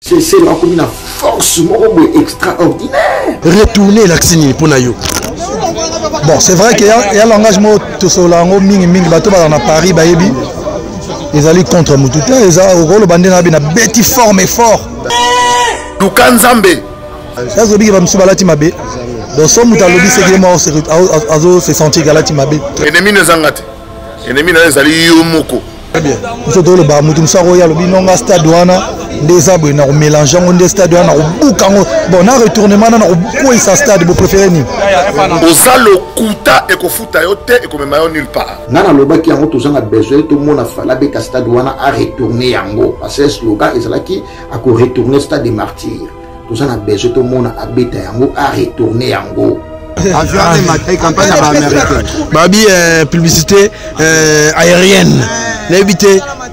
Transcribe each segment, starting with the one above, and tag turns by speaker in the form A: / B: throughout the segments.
A: seselo akomi na force moko boye extraordinaire
B: retourne elakisi nini mpo na yo
C: bon c'est vrai que ya langage moko tosolola yango mingimingi bato bazala na paris bayebi ezali contre motu te eza okoloba nde nabi na beti forme effort
A: luka nzambe
C: sasa obiki bamisusu balati mabe donc so moto alobi seki ye moko azo se sentir alati mabe
A: ennemi no ezanga te ennemi nayo ezali yo moko
C: biso tolobaka moto mosusu akoya alobi nonga stade wana nde eza boye na komélange yango nde stade wana na kobuka yango bon na retournement na na kokweyisa stade bopréféré nini
A: oza lokuta ekofuta yo te ekomema yo nulle part nga nalobaki yango toza na besoin tomona fala abeta stade wana aretourne yango parce que slogan ezalaki akoretourne stade de martyre toza na besoin tomona abeta yango aretourne yango
B: babi eh, eh, publicité eh, aérienne nayebi te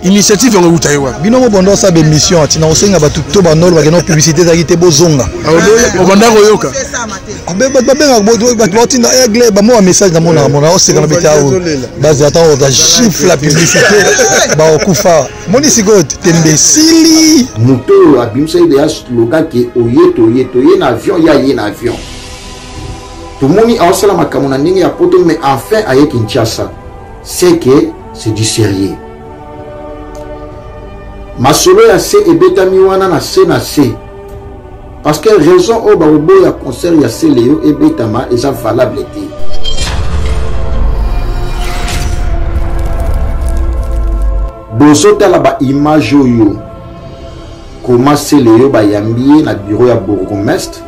B: initiative yango euta ye wapi
C: bino mobanda osala bemission ntina kosenga bato to banolo bakenda publicité ezalaki te bozonga ah,
B: obanda koyoka ah,
C: babengaka bato batinda aigle bamwa message namonaka mona oseka na bete awo baza ata oza gifle la publicité bakokufa moni sikoyo tembe esili
A: moto oyo abimisaki deya slogan ke oye toye toye na avion ye aye na avion tomoni aosala makambo na ndenge ya poto mais enfin aye kinshasa c'est que c'est du sérieux masolo ya se ebetami wana na se na se Parce que raison oyo bakoboya concert ya Celeo ebetama eza valable te. bozotala baimage oyo koma Celeo bayambi ye na bureau ya bourgmestre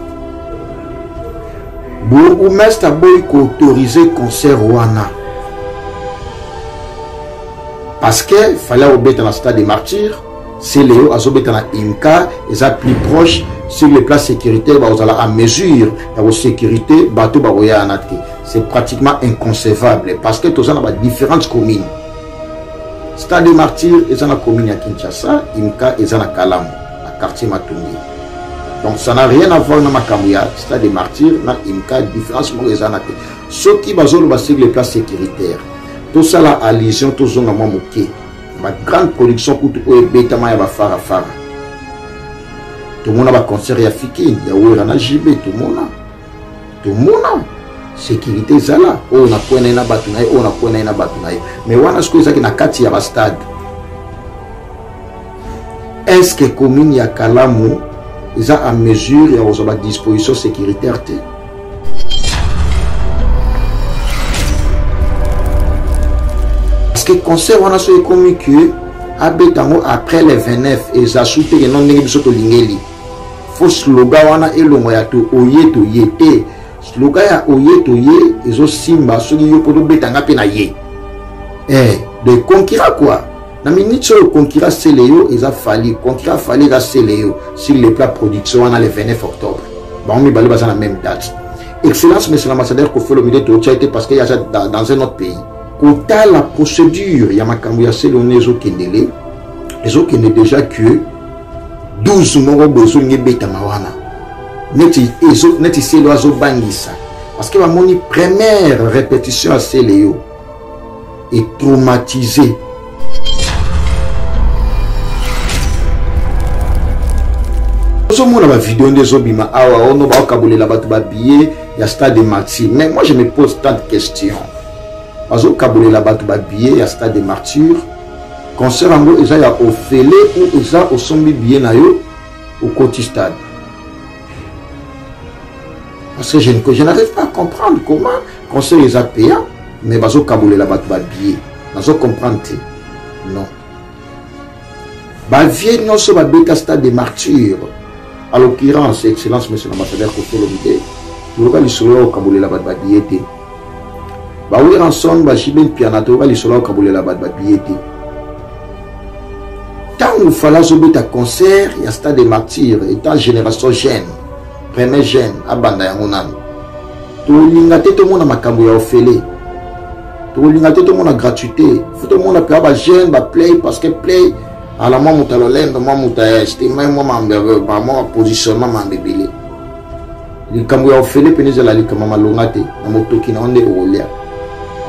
A: bourgmestre aboyi koautorize concert wana parce que fallait obeta na stade de martyre Celeo azobeta na Inca eza plus proche sur le plan sécuritaire bakozala en mesure ya kosécurité bato bakoyana te c'est pratiquement inconcevable parce que toza na ba différentes communes stade de martyr eza na commune ya kinshasa imka eza na kalamu na quartier matongi donc ça n'a rien à voir na makambo ya stade de martyr na imka différence moko eza na te soki bazoloba sur le plan sécuritaire tosala allusion tozonga mwa moke ba grande production kutu oyo ebetama ya bafarafara tomona baconcert ya fikin ya wera na jb tomona tomona sécurité ezala oyo na kwe na ye na bato na ye oyo na kwe na ye na bato na ye mais wana sikoyo ezalaki na kati ya bastade est ce que commune ya kalamu eza en mesure ya kozwa badisposition sécuritaire te parce que concert wana soki ekomi que abeta yango après le 29 eza su te keno ndenge biso tolingeli fo sloga wana elongo ya to oye toye te sloga ya oye toye ezosimba soki yo mpo tobeta nga mpe na ye eh, de concurrent quoi na minute oyo concurrent celeo eza fali concurrent fali eza celeo sur le plat production wana le 29 octobre bango mibale baza na même date excellence monsieur l'ambassadeur kofelo mide totia ete parce que yaza dans un autre pays kotala procédure ya makambo ya celeo nde ezokendele ezokende déjà que 12 moko boye ezongi ebetama wana neti neti celeo azobangisa parce que bamoni première répétition ya celeo et traumatisé ozomona bavideo nde ezobima awa ono baokabolela bato babillet ya stade de martyr mais moi je me pose tant de question bazokabolela bato babillet ya stade de martyr concert yango eza ya ofele ou eza osombi billet na yo okoti stade Parce que je, je n'arrive pas à comprendre comment conseil eza payant, mais bazo kabolela batu ba billet. Bazo comprendre te. Non. Ba vieux nyoso ba beta stade des martyrs. À l'occurrence, excellence monsieur l'ambassadeur Kofolo Mide, loka lisolo ya kabolela batu ba billet te. ba Williamson ba Jibe Mpiana toyoka lisolo okabolela bato babiye te ntango fala azobeta concert ya stade de martyr etant génération jeune premier jeune abanda yango nano tolinga te tomona makambo ya ofele tokolinga te tomona gratuité fo tomona mpe ba jeune ba play parce que play ala mwa moto ya lolendo mwa moto ya este mai mwa mambo ya positionnement mambo ebele likambo ya ofele mpene ezala likambo ya malonga te na motoki na yo nde okolia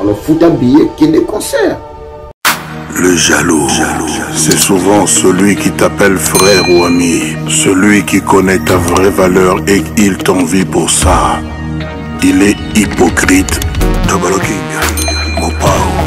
A: alors futa billet kende concert
D: Le jaloux, c'est souvent celui qui t'appelle frère ou ami, celui qui connaît ta vraie valeur et il t'envie pour ça. Il est hypocrite. Double King, Mopao.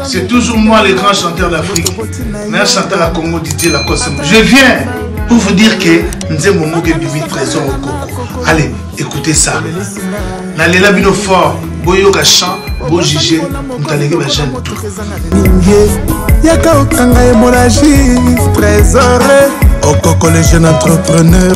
E: C'est toujours moi le grand chanteur d'Afrique. Mais un chanteur à Congo Didier Lacoste. Je viens pour vous dire que Nzembo Mogue Bibi Trésor au Coco. Allez, écoutez ça. Nalela Bino fort. boyoka chant bojige mutaleke bajeune tout
F: yaka okanga emolaji trésore okoko le jeune entrepreneur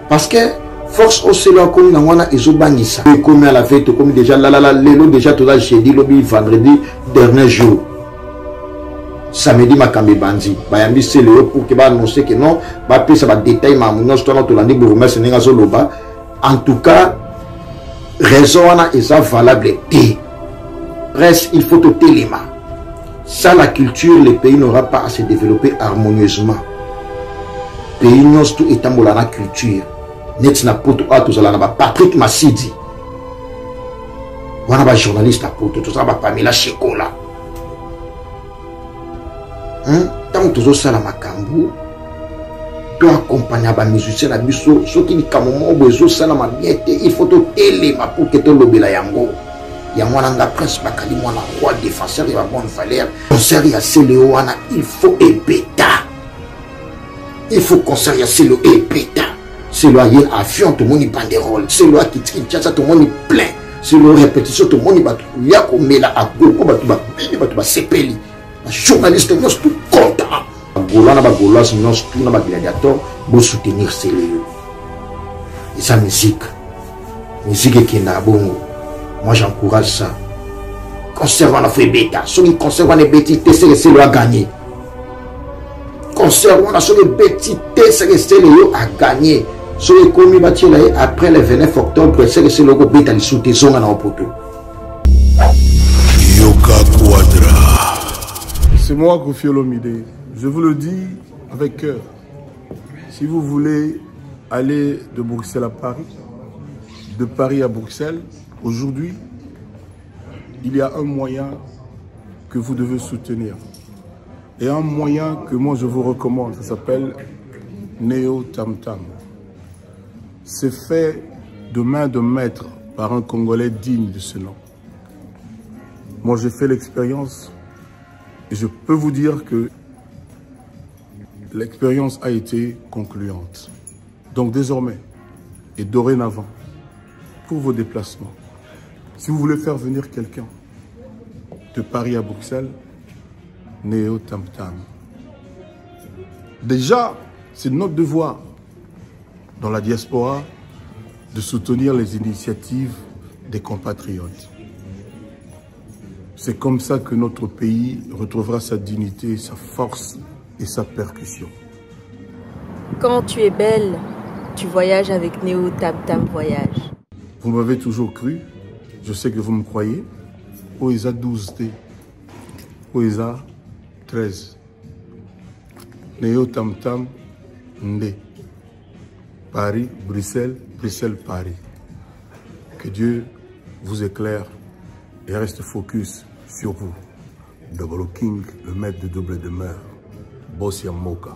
A: parce que force oselo akomi nango wana ezobangisa ekomi à la veille tokomi déjà lalala lelo déjà toza jeudi lobi vendredi dernier jour samedi makambo ebandi bayambi selo yo pour ke baannonce ke non bapesa badetail makambo nyonso twana tolandi bourgmestre ndenge azoloba en tout cas raison wana eza valable te presse il faut totelema Sans la culture, le pays n'aura pas à se développer harmonieusement. Pays nyonso tout etambola na culture. Neti na poto awa tozala na ba Patrick Masidi. Wana ba journaliste na poto tozala ba Pamela Shekola. Hein? Tant tozosala makambo to accompagna ba musicien na biso soki likambo moko boye ezosalama bien te il faut totelema pour ke tolobela yango yango wana nga prince bakali mwana roi défenseur ya babonne valeur concert ya celeo wana il faut ebeta il faut concert ya celeo ebeta celeo aye avion tomoni banderole celeo akiti kinshasa tomoni plein celeo répétition tomoni bato ya komela agogo bato babini bato basepeli bajournaliste nyonso tout conta bagolois na bagoloise nyonso tout na bagladiator bosoutenir celeo eza musique musique ekendaka bongo moi j'encourage ça concert wana fo ebeta soki concert wana ebeti te seke celeo aganye concert wana soki ebeti te seke celeo aganye soki ekomi batiela ye après le 29 octobre seke celeo kobeta lisusu te ezonga na opoto
D: yoka quadra
G: c'est moi Kofi Olomide je vous le dis avec cœur si vous voulez aller de Bruxelles à Paris de Paris à Bruxelles aujourd'hui il y a un moyen que vous devez soutenir
H: et un moyen que moi je vous recommande ça s'appelle Neo Tam Tam c'est fait de main de maître par un Congolais digne de ce nom. Moi, j'ai fait l'expérience et je peux vous dire que l'expérience a été concluante. Donc désormais et dorénavant, pour vos déplacements, si vous voulez faire venir quelqu'un de Paris à Bruxelles, néo Tam Tam. Déjà, c'est notre devoir dans la diaspora de soutenir les initiatives des compatriotes. C'est comme ça que notre pays retrouvera sa dignité, sa force et sa percussion.
I: Quand tu es belle Tu voyages avec Néo Tam Tam Voyage.
H: Vous m'avez toujours cru, je sais que vous me croyez. OESA 12D, OESA 13, Néo Tam Tam Ndé. Paris, Bruxelles, Bruxelles, Paris. Que Dieu vous éclaire et reste focus sur vous. Double King, le maître de double demeure, Bossia Moka.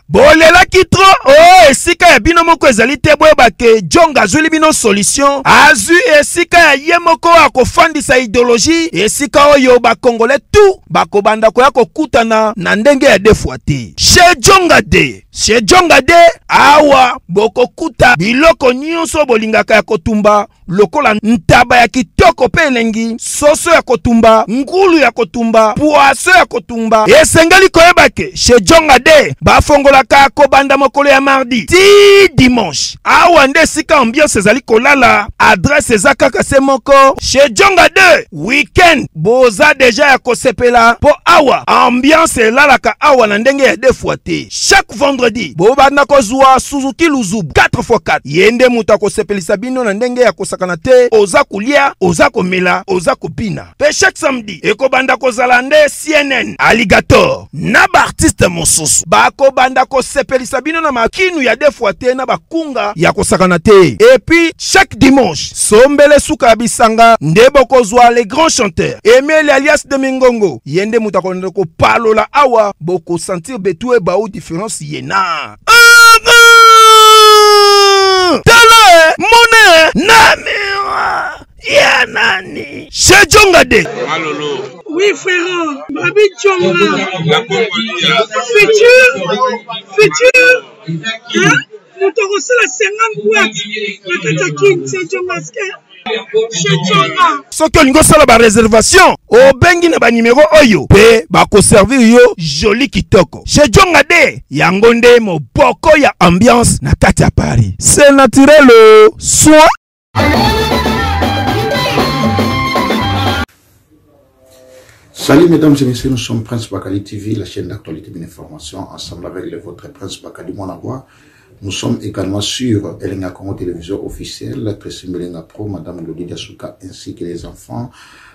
J: bolelaki tro o oh, esika ya bino moko ezali te boyeba ke jong azwili bino solution azwi esika ya ye moko akofandisa ideologie esika oyo bakongole tu bakobanda koya kokutana na ndenge ya defwa te chez jonga de chez jonga de awa bokokuta biloko nyonso bolingaka ya kotumba lokola ntaba ya kitoko mpe elengi, soso ya kotumba, ngulu ya kotumba, pwaso ya kotumba. Esengeli koyeba ke chez Jonga de bafongolaka kobanda mokolo ya mardi ti dimanche. Awa nde esika ambiance ezali kolala. Adresse eza kaka se moko chez Jonga de. weekend boza deja ya kosepela mpo awa ambiance elalaka awa na ndenge ya defua te chaque vendredi bobanda kozwa suzuki luzubu 4x4 ye nde moto akosepelisa bino na ndenge ya kosakana te oza kolia oza komela oza kobina mpe chaque samedi ekobanda kozala nde cnn alligator na baartiste mosusu bakobanda kosepelisa bino na makinu ya defwa te na bakunga ya kosakana te epuis chaque dimanche sombele suka ya bisanga nde bokozwa le grand chanteur emeli alias de mingongo ye nde moto akolanda kopalola awa bokosentir betue bao difference yena tala mone na mira ya nani se jonga de
K: malolo oui frère babi jonga la congolia futur futur hein moto akosala 50 boite na kati ya kin se jonga ske
J: soki olingi osala bareservation obengi na banimero oyo mpe bakoservir yo joli kitoko chez jonga de yango nde moboko ya ambiance na kati ya paris se naturel soin
A: Salut mesdames et messieurs, nous sommes Prince Bakali TV, la chaîne d'actualité et d'information. ensemble avec le votre Prince Bakali Monagua. Nous sommes également sur Elena Congo Télévision officielle, la Melenga Pro, Madame Lodi Souka, ainsi que les enfants.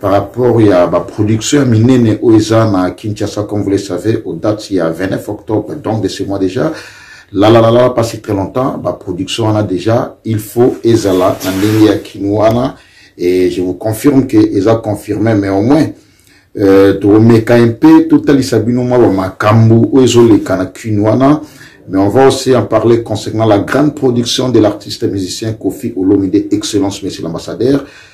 A: par rapport ya ba production ya minene oyo eza na Kinshasa comme vous le savez au date ya 29 octobre donc de ce mois déjà la la la la pas si très longtemps ba production wana déjà il faut ezala na ndenge ya kinuana et je vous confirme que eza confirmé mais au moins euh, tomeka mpe totalisa bino mwa bamakambo oyo ezoleka na kine wana mais on va aussi en parler concernant la grande production de l'artiste musicien kofi olomide excellence monsieur l'ambassadeur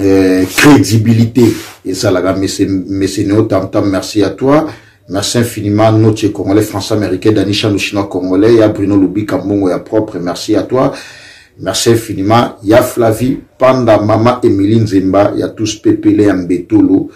A: euh, crédibilité ezalaka meseneo tamtam merci à toi merci infiniment notie congolais français américain danisha chinois congolais ya bruno lubika mbongo ya propre merci à toi merci infiniment ya flavie panda mama emilie nzemba ya tous pepele ya mbetolo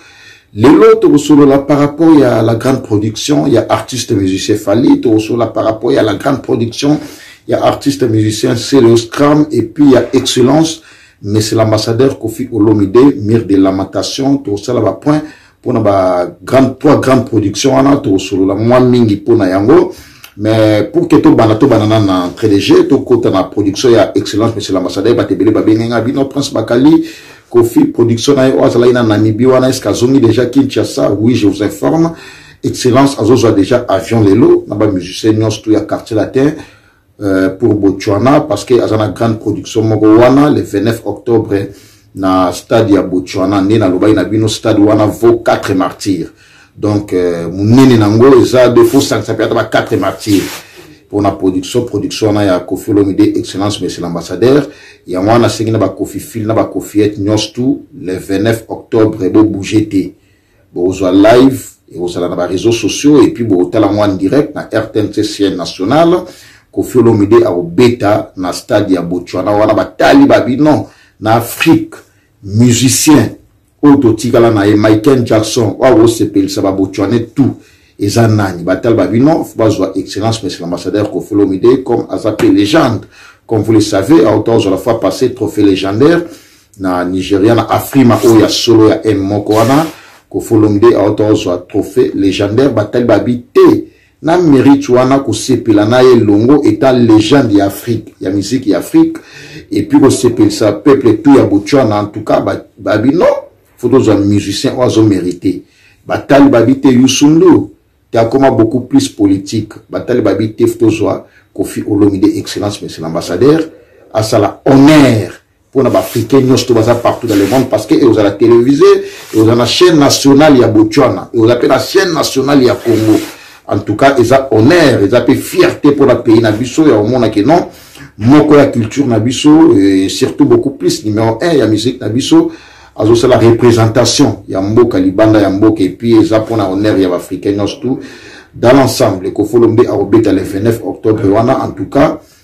A: lelo tokosolola par rapport ya la grande production ya artiste musicien fali tokosolola par rapport ya la grande production ya artiste musicien celeo scram et puis ya excellence Monsieur l'ambassadeur Kofi Olomide, mur de lamentation, tosala ba points pona ba grande trois grandes productions wana tosolola mwa mingi pona yango. Mais pour que to bana to bana na entrée de jeu, to kota na production ya excellence monsieur l'ambassadeur batebele ba bengenga bino Prince Bakali Kofi production na ye oyo azalaki na Namibie wana eske azongi deja Kinshasa oui je vous informe excellence azozwa deja avion lelo na bamusicien nyonso to ya quartier latin euh, pour Botswana parce que aza na grande production moko wana le 29 octobre na stade ya Botswana nde nalobaki na bino stade wana vaut 4 martyrs donc euh, monene nango eza de kosangisa mpe ata ba 4 martyrs pour la production production wana ya kofi olomide excellence monsieur l'ambassadeur yango wana asengi na bakofi fil na bakofiyete nyonso tout le 29 octobre bobouge te bokozwa live ekozala na bareseau sociaux epuis bokotala yango en direct na rtnc siège national kofi olomide akobeta na stade ya botswana wana batali babino na afrique musicien oyo totikala na ye michael jackson oyo akosepelisa babotswane tout eza nani batali babino fo bazwa excellence monsieur l'ambassadeur kofi olomide comme aza mpe légende comme vous le savez auta ozwa la fois passé trophée légendaire na nigeria na afrima oyo ya solo ya m moko wana kofolomde aota ozwa trophée légendaire batali babi te na mérite wana kosepela na ye longo eta légende ya afrique ya miziki ya afrique epuis kosepelisa peuple tout ya botswana en tout cas babi ba non fo tozwa musicien oyo azomérite batali babi te yusundu te akoma beaucoup plus politique batali babi te fo tozwa kofi olomide excellence monsieur l'ambassadeur asala honneur pona ba africain nyonso to baza partout dans le monde parce que ekozala télévisé ekozala na chaîne nationale ya botswana ekozala mpe na chaîne nationale ya congo en tout cas eza honneur eza mpe fierté mpona pays na biso ya komona ke non moko ya culture na biso et surtout beaucoup plus numéro 1 ya musique na biso azosala représentation ya mboka libanda ya mboka epuis eza mpona honneur ya baafricain nyonso tout dans l'ensemble ekofolombe akobeta le 29 octobre wana en tout cas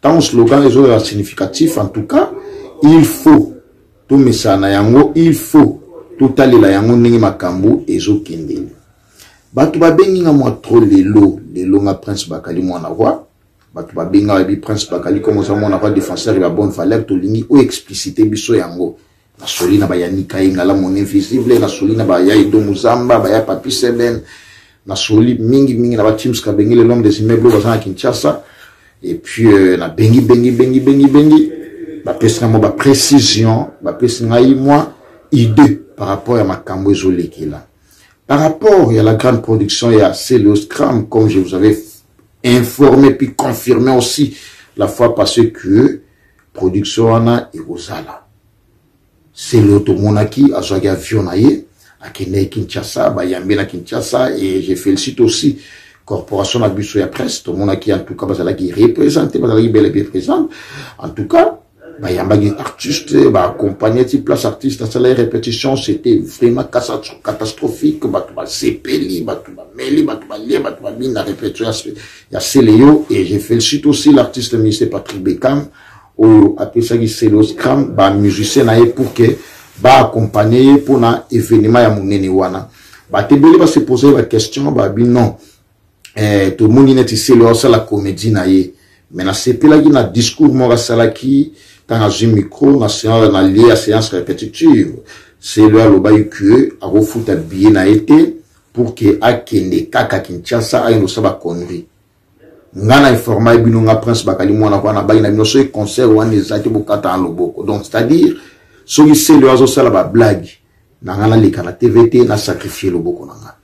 A: Tant slogan ezo ya significatif en tout cas il faut tout mesana yango il faut tout talela yango ndenge makambu ezo kendele. Batu ba bengi nga mwa trop lelo lelo nga prince bakali mwana roi bato babenga bayebi prince bakali comme oza mwana va défenseur ya bonne valeur tolingi o explicite biso yango na soli na baya nikai ngala mon invisible na soli na baya edo muzamba baya papi seven na soli mingi mingi na ba teams ka bengi le l'homme des immeubles baza na Kinshasa et puis euh, na bengi bengi bengi bengi bengi ba pesi na mo ba précision ba pesi ngai moi idée par rapport ya makambo ezo lekela par rapport ya la grande production ya Celostram comme je vous avais informé puis confirmé aussi la fois passée que production wana ekozala Celeo tomonaki azwaki avion na ye akendeki Kinshasa, bayambi na Kinshasa et je félicite aussi corporation na biso ya presse tomonaki en tout cas bazalaki représente bazalaki bel et bien présente en tout cas bayambaki artiste baaccompagne ti place artiste asalaki répétition c'était vraiment catastrophique bato basepeli bato bameli bato balie bato babini na répétition ya celeo et je félicite aussi l'artiste ministre patrick beckham oyo apesaki Celos Cram ba musiciens na ye pour que ba accompagner ye mpo na événement ya monene wana bato ebele ba se poser ba question babi non eh, tomoni neti Celos asala comédie na ye mais nasepelaki na discours moko asalaki ntango azwi micro na séance na lie ya séance répétitive Celos alobaki que akofuta billet na ye te pour que akende kaka Kinshasa ayende kosala ba connerie nga na informa ye bino nga prince bakali mwana kwa na bayi na bino soki concert wana eza te bokata na loboko donc c'est à dire soki sele oyo azosala ba blague na nga naleka na tv te na sacrifie loboko na nga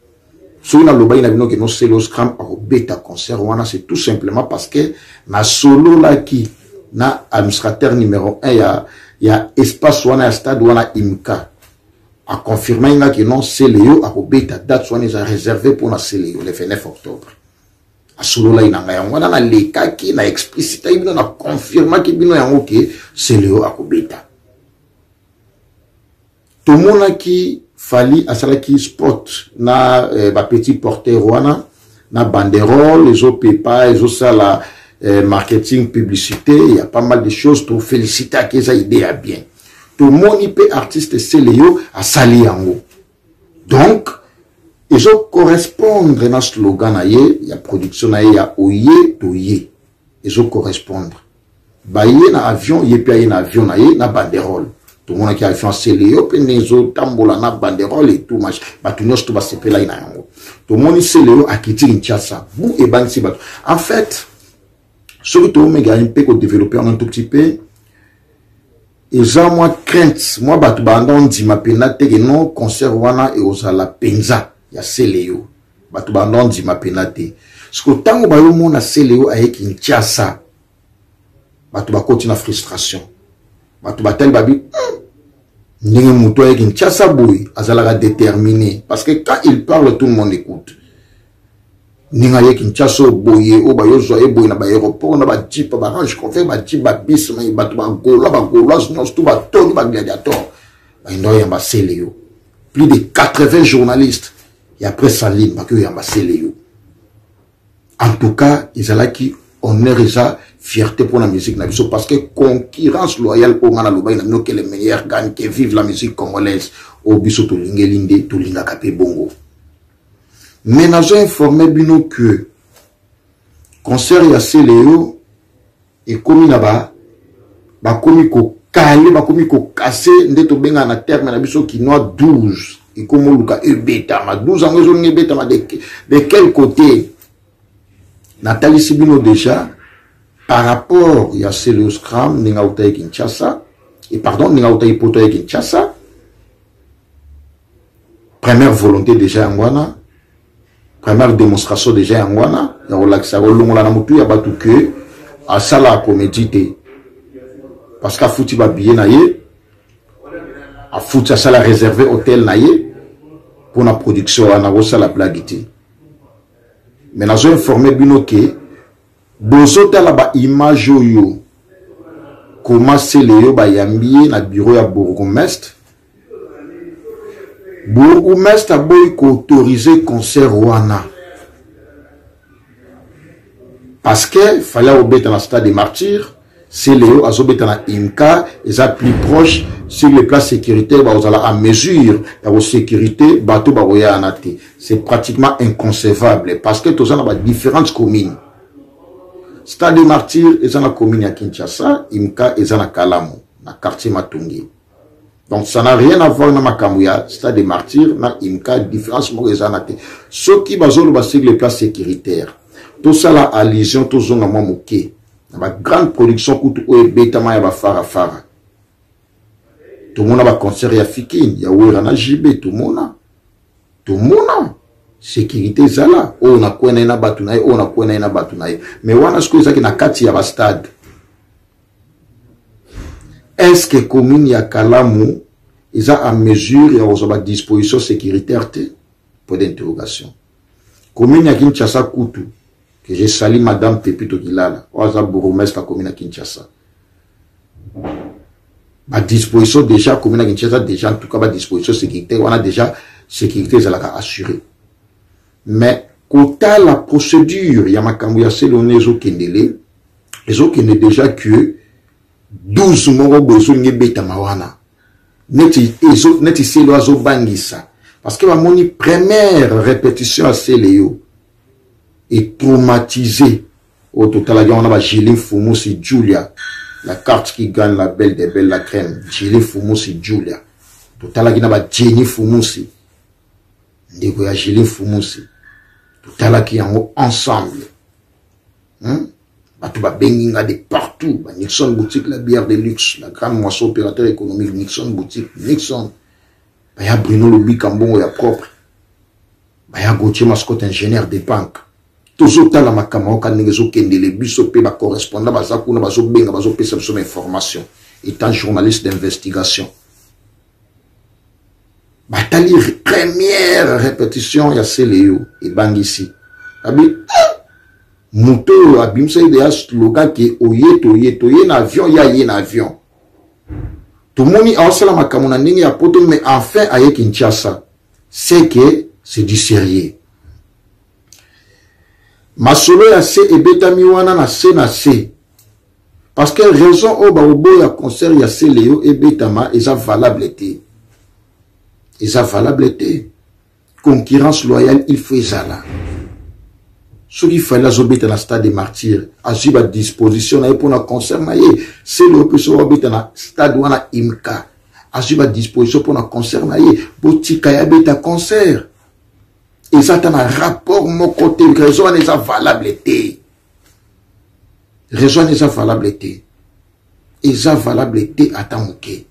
A: soki nalobaki na bino keno sele oscram akobeta concert wana c'est tout simplement parce que nasololaki na administrateur numéro 1 ya, ya espace wana ya stade wana imka aconfirmaki nga keno sele yo akobeta date wana eza réservé mpona sele yo le 29 octobre asololaki na ngai yango wana nalekaki na explicitaki bino na confirmaki bino yango ke celeo akobeta tomonaki fali asalaki spot na eh, bapetit porter wana na banderole ezopepa ezosala eh, marketing publicité ya pas mal de choses tofélicitaki eza idée ya bien tomoni mpe artiste celeo asali yango donc ezo correspondre na slogan na ye ya production na ye ya oye toye ezo correspondre baye na avion ye mpe aye na avion na ye na banderole tomonaki avion celeo mpe nde ezotambola na banderole etou mach bato nyonso to basepelaki na yango tomoni celeo akiti kinshasa bu ebangisi bato en fait soki toomeka mpe kodevelope yango tout petit peu eza mwa crainte mwa bato banda ondima mpenza te ke non concert wana ekozala mpenza ya seleo bato banda ondima mpenza te siko ntango bayomona seleo aye kinshasa bato bakoti na frustration bato batali babi hmm, ndenge moto aye kinshasa boye azalaka déterminé parce que quand il parle tout le monde écoute ninga ye kinshasa oyo boye oyo bayozwa ye boye na baaéroport na bajipe barange confer bajipe babis mai bato bagola bagoloise nyonso to batoni bagladiator bayinda oyamba sele yo plus de 80 journalistes ya presse en ligne bakoki oyamba sele yo en tout cas ezalaki honneur eza fierté pour la musique na biso parce que concurrence loyale oyo ngai nalobaki na bino que le meilleur gagne que vive la musique congolaise oyo biso tolingeli nde tolingaka mpe bongo mais nazo informe bino que concert ya celeo ekomi na ba bakomi kokale bakomi kokase nde tobengaka na terme na biso kinois 12 ekomi oluka ebetama 12 yango ezolinga ebetama de, de quel côté natalisi bino déjà par rapport ya celeoscram ndenge autaki kinshasa et pardon ndenge autaki poto ya kinshasa première volonté déjà yango wana première démonstration déjà yango wana ya kolakisa kolongola na motu ya bato ke asala comédie te parce que afuti babillet na ye afuti asala réserve hôtel na ye mpo na production wana kosala blague te mais nazo informe bino ke Bozo tala ba image oyo koma seleyo ba yambi ye na bureau ya bourgoumestre bourgoumestre aboyi ko autoriser concert wana parce que fallait obeta na stade de martyr Celeo azobeta na INCA eza plus proche sur le plan sécuritaire bakozala à mesure ya kosécurité bato bakoyana te c'est pratiquement inconcevable parce que toza na ba différentes communes stade de martyr eza na commune ya kinshasa imka eza na kalamu na quartier matongi donc ça n'a rien à voir na makambo ya stade de martyr na imka différence moko eza na te soki bazoloba sur le plan sécuritaire tosala allusion tozonga mwa moke na ba grande production kutu oyo ebetama ya bafarafara tomona baconcert ya fikin ya wera na jb tomona tomona sécurité ezala oyo na kwe na ye na bato na ye oyo na kwe na ye na bato na ye mais wana sikoyo ezalaki na kati ya bastade estce commune ya kalamu eza en mesure ya kozwa badisposition sécuritaire te point d'interrogation commune ya kinshasa kutu que je sali madame pepito kilala oyo aza bourgmestre akomi na kinshasa badisposition déjà akomi na kinshasa déjà en tout cas badisposition sécurité wana déjà sécurité ezalaka assuré mais kotala procédure ya makambo ya selone ezokendele ezokende déjà que 12 moko boye ezolingi ebetama wana neti, ezo, neti selo azobangisa parce que bamoni première répétition ya sele yo et traumatisé oyo oh, totalaki yango na ba gile fumusi julia la carte qui gagne la belle de belle la crème gile fumusi julia totalaki na ba jenny fumusi ndeko ya gile fumusi totalaki yango ensemble hmm? bato babengi nga de partout ba nixon boutique la bière de luxe la grande moisson opérateur économique nixon boutique nixon baya bruno lobika mbongo ya propre baya gautier mascote ingénieur de banque tozotala makambo yango kaka ndenge ezokendele biso mpe bacorrespondant baza kuna bazobenga bazopesa biso bainformation étant journaliste d'investigation batali première répétition ya seleyo ebangisi abi ah! moto oyo abimisaki deya slogan ke oye toye toye na avion ya ye na avion tomoni aosala makambo na ndenge ya poto mais enfin aye kinshasa c'est que c'est du sérieux masolo ya se ebetami wana na se na se parce que raison oyo bakoboya concert ya se leo ebetama eza valable te eza valable te concurrence loyale il faut ezala soki fali azobeta na stade de martyr azwi badisposition na ye mpo na concert na ye sele oyo mpe soki wabeta na stade wana imka azwi badisposition mpo na concert na ye botika ya beta concert eza ata na rapport moko te raison wana eza valable te raison wana eza valable te eza valable te ata moke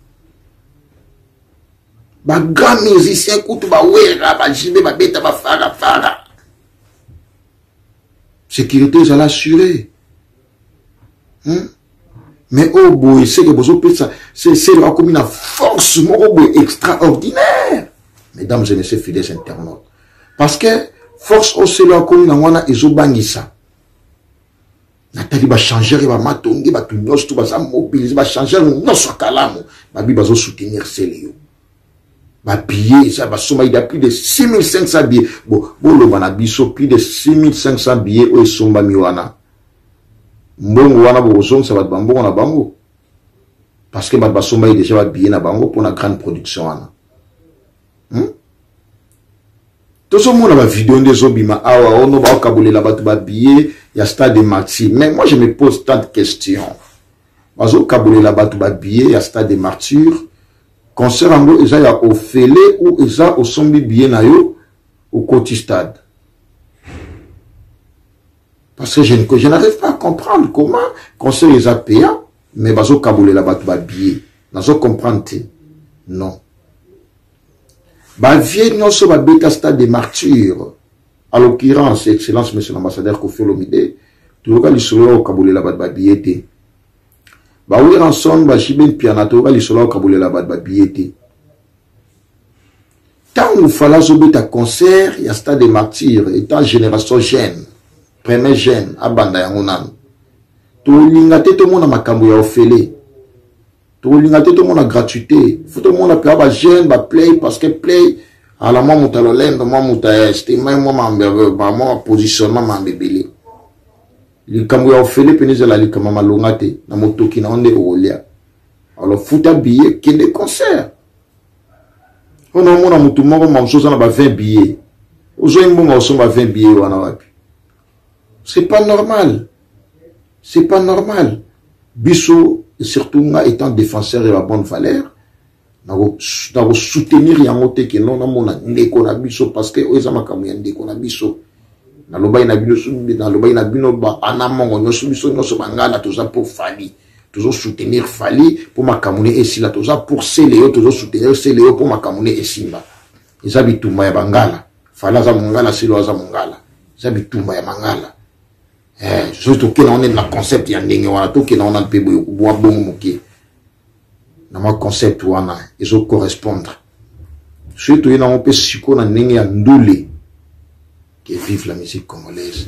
A: ba grand musicien kutu bawera bajibe babeta bafarafara sécurité ezala assuré hmm? mais oyo oh boye seke bozopesa selo akomi na force moko boye extraordinaire mesdames et messieurs fidèles internautes parce que force oyo selo akomi na wana ezobangisa natali bachangeur ya bamatonge bato nyonso to baza mobilise bachangeur nyonso ya kalamu babi bazosoutenir seleyo babillet eza basomaki da plus de 6500 billet boloba na biso plus de 6500 billet oyo esombami wana mbongo wana bokozongisa bato bambongo na bango parce que bato basombaki deja babillet na bango mpo na grande production wana hmm? tozomona bavideo nde ezobima awa ono baokabolela bato babiye ya stade martyr mais moi je me pose tant de question bazokabolela bato babiye ya stade martyr concert yango eza ya ofele ou eza osombi biye na yo okoti stade parce que je, je n'arrive pas à comprendre comment concert eza payant mais bazo kabolela bato ba billet nazo comprendre te non bavie nyonso babeta stade de martyre à l'occurrence excellence monsieur l'ambassadeur kofi olomide toyoka lisolo ya kokabolela bato babiye te bawiranson bajibe mpiana toyoka lisolo ya kokabolela bato babiye te ntango fala azobeta concert ya stade de martyr etant génération jeune premier jeune abanda yango nanu tolinga te tomona makambo ya ofele tokolinga te tomona gratuité fo tomona mpenza bajeune baplay parce que play ala mwa moto ya lolendo mwa moto ya este mai mwa mamwa positionnement mambo ebele likambo ya ofele mpena ezala likambo ya malonga te na motoki na yo nde okolia alors futa biye kende concert oyo naomona motu moko mamosu oza na ba 20 billet ozwai mbongo osomba 20 billet wana wapi c'est pas normal c'est pas normal biso surtout nga étant défenseur ya babonne valeur nakosoutenir yango te ke non namona ndeko na biso parce que oyo eza makambo ya ndeko na biso nalobaki na bino nalobaki na bino bana mongo nyonso biso nyonso bangala toza mpo fali tozo soutenir fali mpo makambo ne esila toza pour celeo tozo soutenir celeo mpo makambo ne esimba eza bitumba ya bangala fali aza mongala celeo aza mongala eza bitumba ya mangala eh, soki tokenda wana na concept ya ndenge wana tokenda wana mpe boye kobwa bongo moke na mwa concept wana ezo correspondre soki toye nango mpe sikoyo na ndenge ya ndule que vive la musique congolaise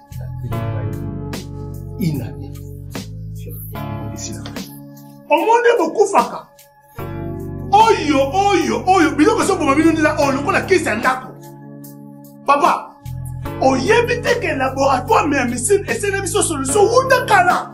B: omoni bokufaka oyo oyo oyo biloko ezoboma bino ndela oyo lokola kisi ya ndako papa oyebi te ke laboratoire ya misine esene biso solution wuta kala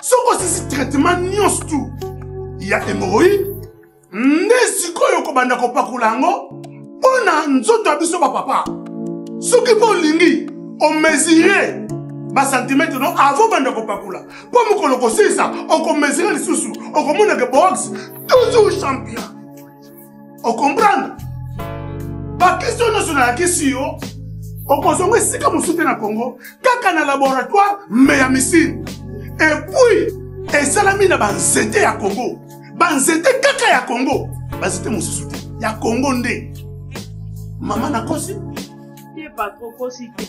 B: soki osisi traitement nyonso tu ya hémorroïde nde sikoyo okobanda kopakola yango mpo na nzoto ya biso bapapa soki mpo olingi omesire basantimetre no avo banda kopakola mpo mokolo kosilisa okomesire lisusu okomonake box toujours champion okomprendre bakestio nyonso nayakisi yo okozonga esika mosusu te na congo kaka na laboratoire me ya misine epuis esalami na banzete ya congo banzete kaka ya congo banzete mosusu te ya congo nde mama nakosi
L: ye patro kosi te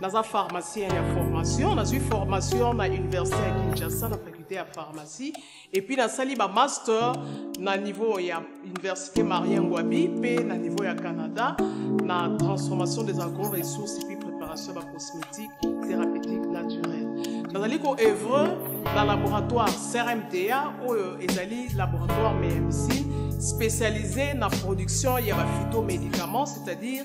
M: naza pharmacien ya formation nazwi formation na université ya kinshasa na faculté ya pharmacie epuis nasali bamaster na niveau ya université marien ngwabi mpe na niveau ya canada na transformation des agro ressources epuis préparation ya bacosmétique thérapeutique naturelle nazali koevre na laboratoire crmta oyo ezali laboratoire meyamisi spécialisé na production ya baphytomédicaments c'est-à-dire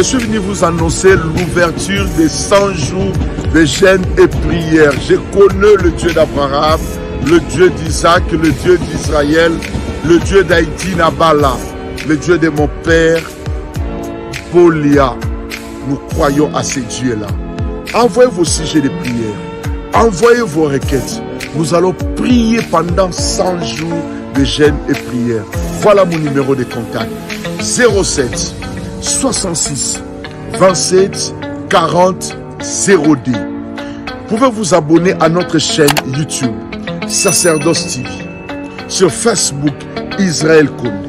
H: suis venu vous annoncer l'ouverture des 100 jours de jeûne et prière. J'ai connu le Dieu d'Abraham, le Dieu d'Isaac, le Dieu d'Israël le Dieu d'Haïti, Nabala, le Dieu de mon père, Bolia. Nous croyons à ces dieux-là. Envoyez vos sujets de prière. Envoyez vos requêtes. Nous allons prier pendant 100 jours de jeûne et prière. Voilà mon numéro de contact. 07 66 27 40 02. Pouvez vous abonner à notre chaîne YouTube Sacerdoce TV sur Facebook Israël connu.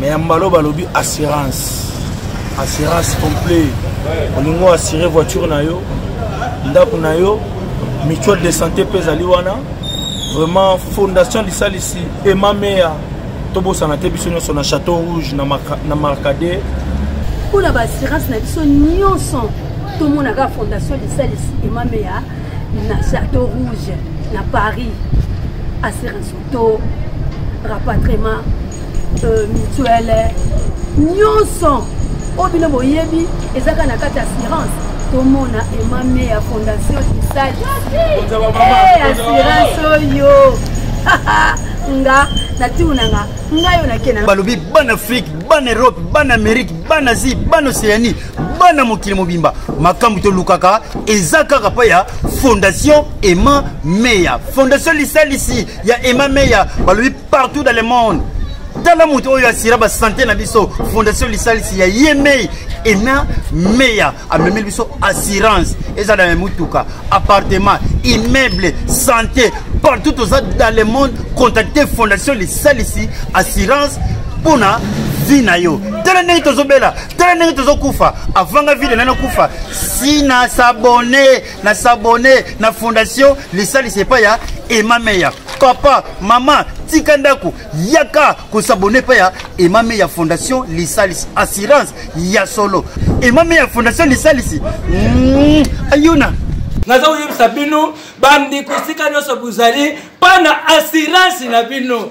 H: mais
N: ya mbalo balobi assurance assurance complet olingi oassure voiture na yo ndako na yo mutuelle de santé mpe ezali wana vraiment fondation lisalisi emameya tobosana te biso nyonso na château rouge na marcade
O: mpo na baassurance na biso nyonso tomonaka fondation lisalisi emameya na château rouge na paris assurance to rapatriement euh, mutuelle nyonso oyo bino boyebi ezaka na kati ya assurance tomona emame ya fondation lisali eh, assurance oyo nga natiunanga ngayo nakena
P: balobi bana afrique bana europe bana amérique bana asie bana océanie bana mokili mobimba makambo tolukaka eza kaka mpo ya fondation emma meya fondation lisalisi ya emma meya balobi partout dans le monde tala moto oyo asira basante na biso fondation lisalisi ya ye mei ena meya amemeli biso assurance ezala ya motuka appartement immeuble santé partout toza dans le monde contacte fondation lisalisi assurance mpona vie na yo tala ndenge tozobela tala ndenge tozokufa avanga vile nani okufa si na sabone na sabone na fondation lisalisi epai ya emameya papa mama tika ndako yaka kosabone epai ya emame ya fondation lisalisi assurance ya solo emame ya fondation lisalisi mm, ayuna
Q: naza koyebisa bino bandeko esika nyonso bozali mpo na assurance na bino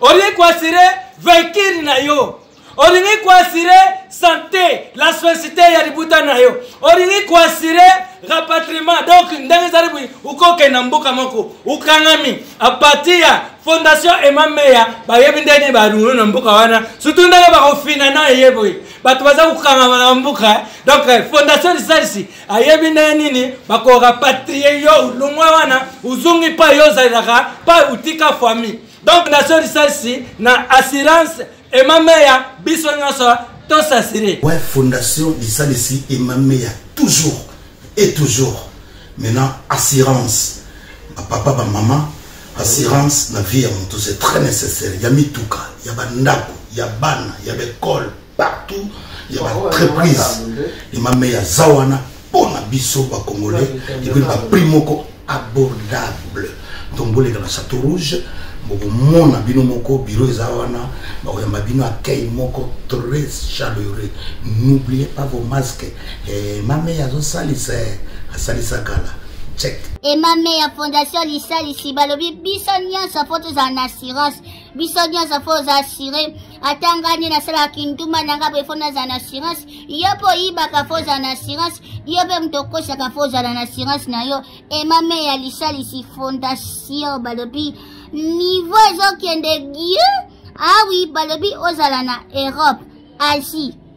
Q: olingi koasire vaikiri na yo olingi koasire sante la société ya libota na yo olingi koasire rapatriement donc ndenge ezali boye okokende na mboka moko okangami apartir ya fondation emameya bayebi nde nini balungulo na mboka wana surtout ndenge bakofina na eye boye bato baza kokangama na mboka donc fondation lisalisi ayebi ndenge nini bakorapatrie yo longwa wana ozongi pa yo ozalaka pa otika famille donc nation risalisi na assurance emameya biso nyonso tosasire
A: ouais, fondation lisalisi emameya toujours et toujours maintenant assurance bapapa bamama assurance na vie ya moto c'est très nécessaire ya mituka ya bandako ya bana ya baekole partout ya baentreprise emame ya za wana mpo na biso bacongolais epui ba prix moko abordable donc boleka na chateau rouge bokomona bino moko biro eza wana bakoyamba bino accueil moko très chaleureux n'oubliez pas vos masques eh, mame azosalisa eh, asalisa kala check
R: emame ya fondation lisalisi balobi biso nyonso mpo tozala na assurance biso nyonso mpo oza assure ata ngai nde nasalaka kindumba na ngai boye fo nazala na assurance yo mpe oyibaka fo ozala na assurance yo mpe moto okosaka fo ozala na assurance na yo emame ya lisalisi fondation balobi niveau ezokende gie awi ah balobi ozala na europe asie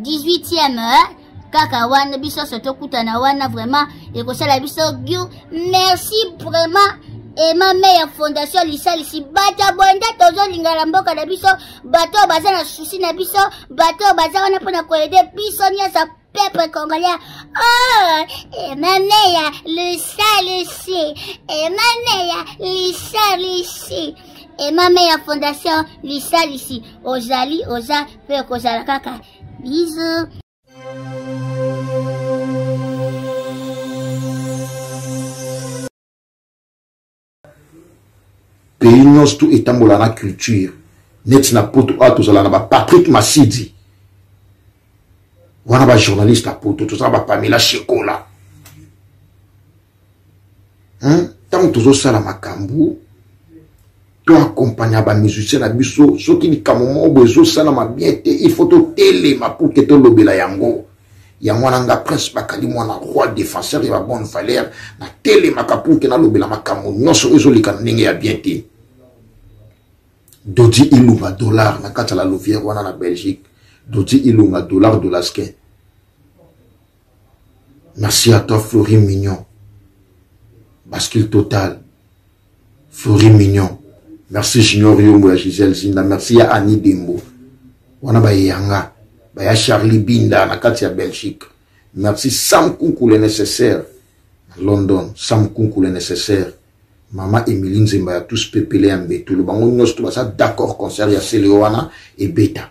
R: 18e eh? kaka wana biso nyonso tokutana wana vraiment ekosala biso giu merci vraiment ema me ya fondation lisalisi bato ya bwenda tozolingala mboka na biso bato oyo baza na susi na biso bato oyo baza wana mpo na koede biso nyonso peuple congolais oh ema me ya lisalisi ema me ya lisalisi ema me ya fondation lisalisi ozali oza mpe ekozala kaka bizu
A: pays nyonso tu etambola na culture neti na poto awa tozala na bapatrick masidi wana bajournaliste ya poto toza na bapamela shekola ntango tozosala makambo to accompagna ba musicien na biso soki likambo moko boye ezosalama bien te il faut totelema pour ke tolobela yango yango wana nga prince bakali mwana roi défenseur ya babonne valeur natelemaka pour ke nalobela makambo nyonso ezoleka na ndenge ya bien te dodi ilunga dollar na kati ya la louvière wana na belgique dodi ilunga dollar dolaskin Merci à toi Fleury Mignon. Bascule total. Fleury Mignon. Merci Junior Yombo ya Gisèle Zinda. Merci ya Annie Dembo. Wana ba yanga. Ba ya Charlie Binda na kati ya Belgique. Merci Sam Kunku le nécessaire. London, Sam Kunku le nécessaire. Mama Emilie Nzemba ya tous pepele ya mbetulu. Bango nyonso to basa d'accord concert ya Celeo wana ebeta.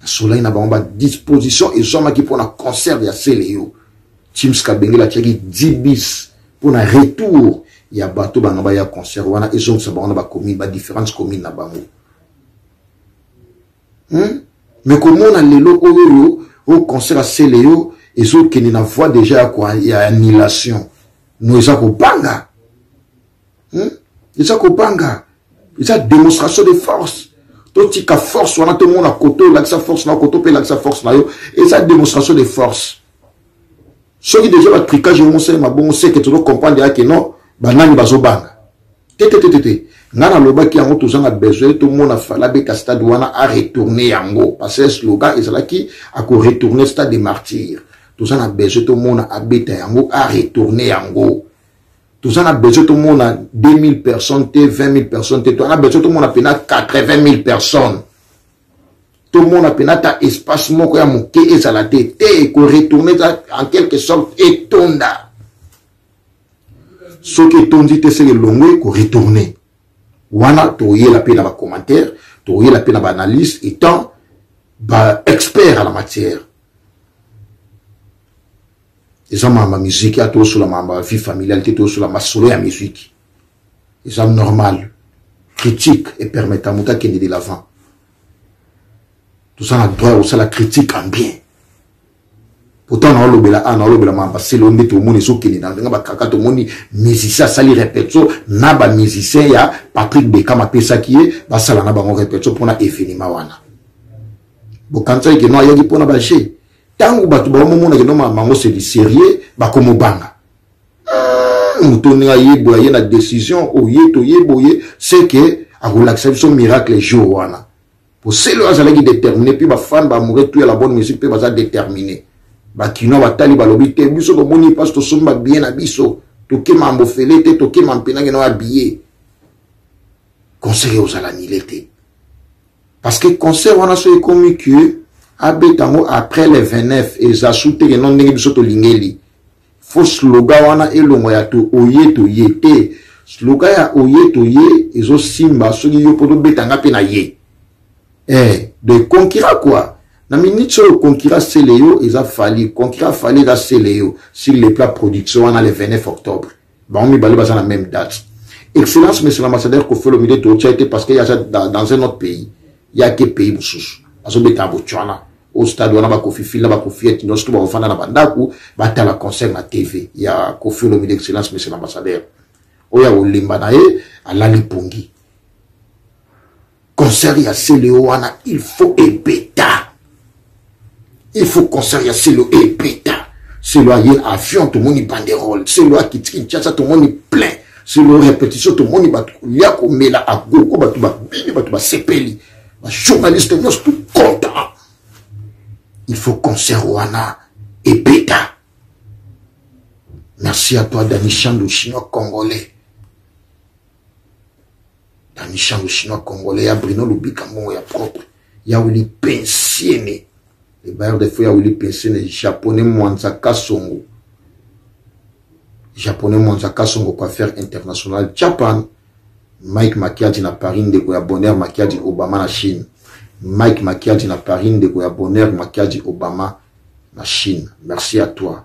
A: nasolaki na bango badisposition ezwamaki mpo na concert ya seleyo chims kabengele atiaki 10 bis mpo na retour ya bato banga baya concert wana ezongisa bango na bacommune badifferentes commune na bango hmm? me komona lelo oyo oyo oyo concert asele yo ezokende na voie deja ya, ya annulation no eza kobanga hmm? eza kobanga eza demonstration de force totika force wana tomona koto olakisa force na koto mpe elakisa force na yo eza demonstration de force soki deja batricage yango mosalema bongo seke tozo comprendre yake non banani bazobanga tetetetete ngai nalobaki yango tozanga besoin tomona fala beta stade wana aretourne yango parce que slogan ezalaki akoretourne stade de martyre toza na besoin tomona abeta yango aretourne yango toza na besoin tomona 2000 personnes te 20000 personnes te toza na besoin tomona mpena 80000 personnes tomona mpena ata espace moko ya moke ezala te te koretourne eza en quelque sorte etonda soki etondi te seke elongwe koretourne wana toyela mpe na bacommentaire toyela mpe na baanalyse etant baexpert à la matière eza makambo ya miziki ata osola makambo ya vie familiale te toyosola masolo ya miziki eza normal critique epermeta moto akende de l'avant toza na droit ya kosala critique en bien pourtant naolobela a naolobela mambaselo ndeti omoni ezokende na ndenge bakaka tomoni musicien asali repetition na bamusicien ya patrick bekam apesaki ye basala na bango repetition mpona evenema wana bokanisaki keno ayaki mpona baje ntango bato baomomona kino mama bango c'est du sérieux bakomobanga ah, moto ndenge ayeboya ye na décision oye toyeboye c'est que akolakisa biso miracle jour wana po selo azalaki déterminé mpe bafane baamoureux tout ya la bonne musique mpe baza déterminé bakinois batali balobi te biso tomoni mpasi tosomba biye na biso tokema mbofele te tokema mpenakena ya biye concert ya ozala nile te parce que concert wana so ekomi que abeta yango après le 29 eza su te keno ndenge biso tolingeli fo sloga wana elongo ya to oye toye te sloga ya oye toye ezosimba soki yo mpo tobeta nga mpe na ye eh, de konkira kua na minute oyo konkira sele yo eza fali konkira fali eza sele yo sur le plat production wana le 29 octobre bango mibale baza na même date excellence monsieur l'ambassadeur kofi olomide tootya ye te parce que aza dans un autre pays ye ake pays mosusu azobeta botswana au stade wana bakofi fil na bakofi ete nyonso to bakofanda na bandako batala concert na tv ya kofi olomide excellence monsieur l'ambassadeur oyo akolemba na ye alali pongi concert ya celeo wana il faut ebeta il faut concert ya celeo ebeta celeo aye avion tomoni banderole celeo akiti kinshasa tomoni plein celeo répétition tomoni bato kolia komela agogo bato babini bato basepeli bajournaliste nyonso tout content il faut concert wana ebeta merci à toi dani chando chinois congolais na mishangu chinois congolais ya brino lubika mbongo ya propre ya wili pensiene le bailleur de fo ya wili pensiene japonais mwanza kasongo japonais mwanza kasongo coiffeur international japan mike makiadi na paris ndeko ya bonheur makiadi obama na chine mike makiadi na paris ndeko ya bonheur makiadi obama na chine merci à toi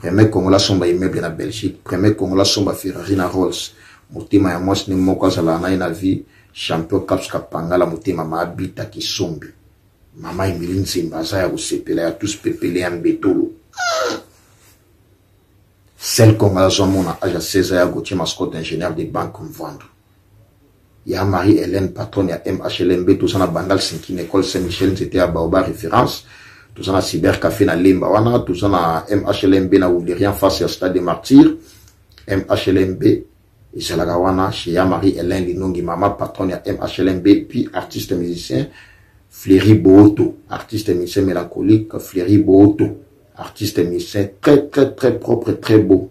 A: premier congolais asomba immeuble na belgique premier congolais asomba ferrari na rolls motema ya mwasi ni moko azalaka na ye na vie champion caps kapangala motema maabita kisombi mama emili nzemba aza ya kosepela ya tous pepele ya mbetolo sel congolais azwa mona age ya 16 ya gotie mascote ingénieur de banque mvandu ya Marie Hélène patronne ya MHLMB toza na Bandal Sinki na école Saint Michel nzete ya Baoba référence toza na Cyber Café na Lemba wana toza na MHLMB na Wulerian face ya Stade de Martyr MHLMB ezalaka wana chez ya Marie Hélène Linongi mama patronne ya MHLMB puis artiste musicien Fleury Booto artiste musicien mélancolique Fleury Booto artiste musicien très très très propre très beau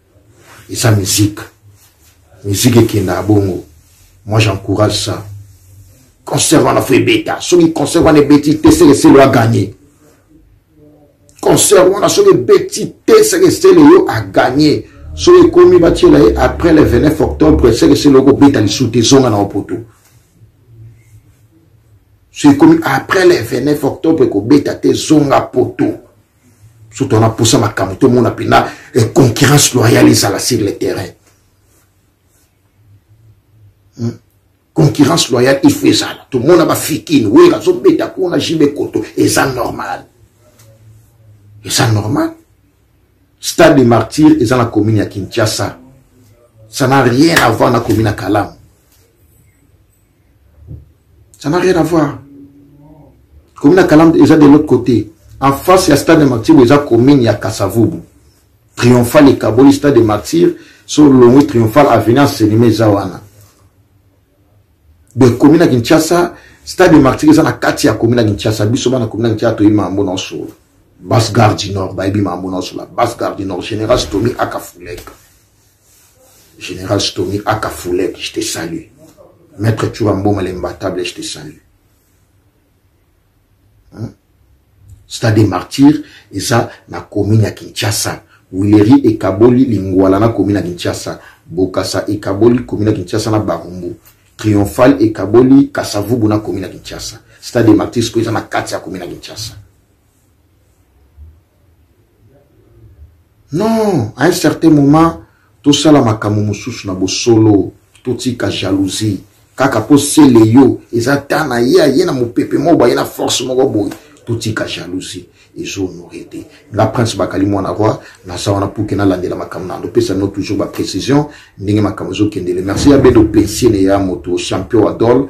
A: eza musique musique ekendaka bongo moi j'encourage ça concert wana fo ebeta soki concert wana ebeti te seke selo aganye concert wana soki ebeti te seke selo yo aganye soki ekomi batiela ye après le 29 octobre seke selo okobeta lisusu te zonga na opoto soki ekomi après le 29 octobre ekobeta te zonga poto soki tona posa makambo tomona mpena eh, concurrence loyale ezala sur le terrain hmm? concurrence loyale il faut ezala tomona bafikini wera azobeta kuna jibe koto eza normal eza normal stade de martyr eza na commune ya kinshasa ça n'a rien à voir na commune ya kalamu ça n'a rien à voir commune ya kalamte eza de l'autre côté en face ya stade ya martyr eza commune ya kasavubu triomphal ekaboli stade de martyr so olongwi triomphal avenue enseignement eza wana de commune ya kinshasa stade de martyr eza na kati ya commune ya kinshasa biso bana commune ya kinshasa toyebi mambo na osolo basse gare du nord bayebi mambo na osolo basse gare du nord général stomi akafuleka Général Stomy Aka Foulek, je te salue. Maître Turambo Malembatable, je te salue. Hein? Stade des Martyrs, et ça, na commune à Kinshasa. Wileri et Kaboli, Lingwala, na commune à Kinshasa. Bokassa et Kaboli, commune à Kinshasa, na Barumbu. Triomphal et Kaboli, Kassavubu, na commune à Kinshasa. Stade des Martyrs, c'est ça, na Katia, commune à Kinshasa. non à un certain moment tosala makambo mosusu na bosolo totika jalousie kaka mpo sele yo eza ta na ye aye na mopepe moko baye na force moko boye totika jalousie ezonore te nga prince bakali mwana roi naza wana puke nalandela makambo na ndopesa no toujours baprécision ndenge makambo ezokendele merci ya bedo pensiene ya moto champion adol